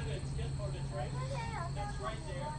Savage, get for the train. That's right there.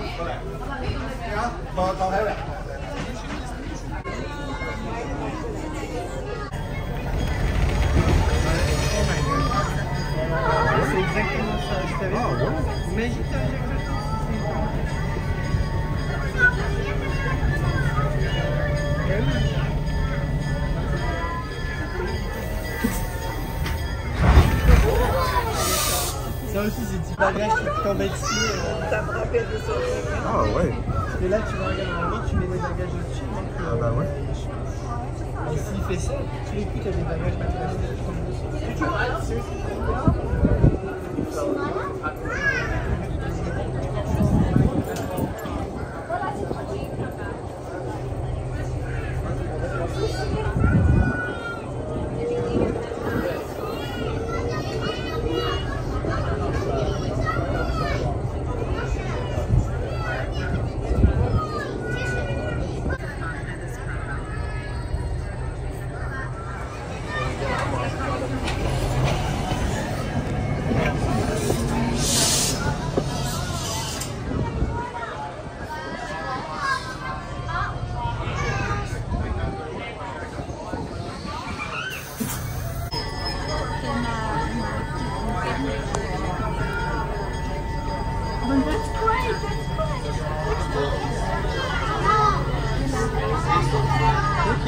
ต่อต่อแถวแหละ Là aussi, c'est du bagage qui tombe dessus. Ça me rappelle de ça. Ah ouais. Et là, tu me regardes normalement, tu mets des bagages au-dessus. Euh. Ah bah ouais. Et s'il fait ça, tous les coups, t'as des bagages qui tombent dessus. Tu aussi.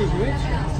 Rich.